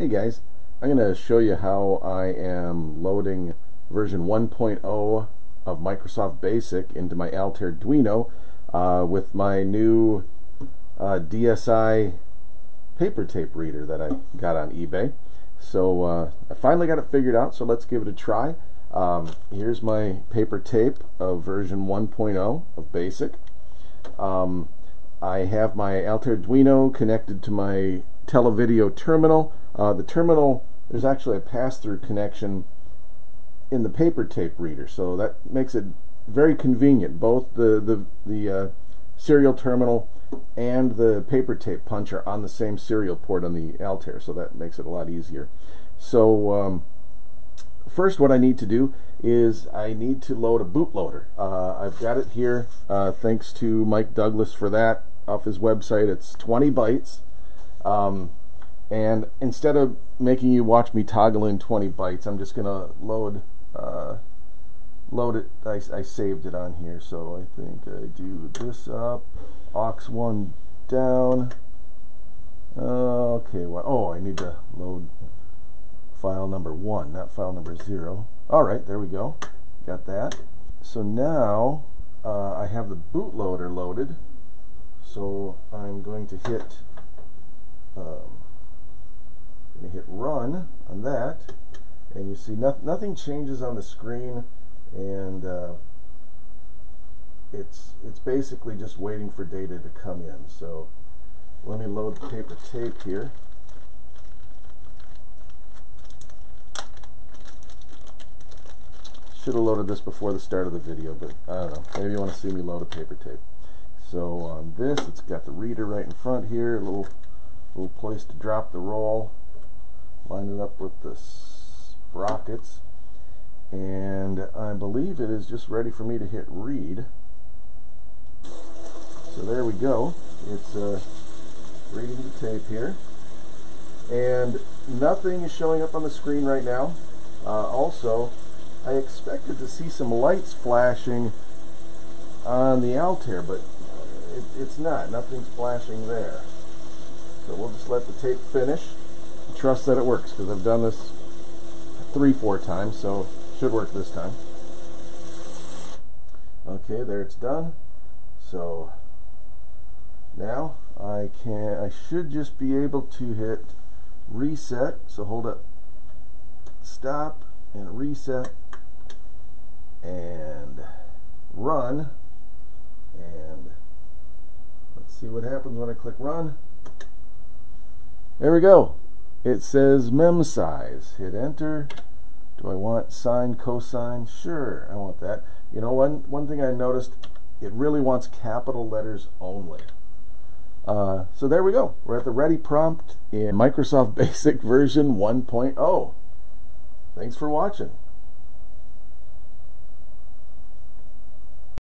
Hey guys, I'm going to show you how I am loading version 1.0 of Microsoft Basic into my Altair-Duino uh, with my new uh, DSI paper tape reader that I got on eBay. So uh, I finally got it figured out, so let's give it a try. Um, here's my paper tape of version 1.0 of Basic. Um, I have my Altair-Duino connected to my televideo terminal. Uh, the terminal, there's actually a pass-through connection in the paper tape reader, so that makes it very convenient. Both the the the uh, serial terminal and the paper tape punch are on the same serial port on the Altair, so that makes it a lot easier. So um, first, what I need to do is I need to load a bootloader. Uh, I've got it here. Uh, thanks to Mike Douglas for that off his website. It's 20 bytes. Um, and instead of making you watch me toggle in 20 bytes, I'm just to load uh, load it. I, I saved it on here, so I think I do this up, aux1 down. Okay, well, oh, I need to load file number one, not file number zero. All right, there we go. Got that. So now uh, I have the bootloader loaded. So I'm going to hit um, to hit run on that and you see no nothing changes on the screen and uh, it's it's basically just waiting for data to come in. So let me load the paper tape here. Should have loaded this before the start of the video but I don't know. Maybe you want to see me load a paper tape. So on this, it's got the reader right in front here, a little, little place to drop the roll, line it up with the sprockets, and I believe it is just ready for me to hit read. So there we go. It's uh, reading the tape here. And nothing is showing up on the screen right now. Uh, also, I expected to see some lights flashing on the Altair, but it, it's not. Nothing's flashing there. So we'll just let the tape finish. Trust that it works because I've done this three, four times, so should work this time. Okay, there it's done. So now I can I should just be able to hit reset. So hold up stop and reset and run and let's see what happens when I click run. There we go. It says mem size. Hit enter. Do I want sine, cosine? Sure, I want that. You know, one, one thing I noticed, it really wants capital letters only. Uh, so there we go. We're at the ready prompt in Microsoft Basic version 1.0. Thanks for watching.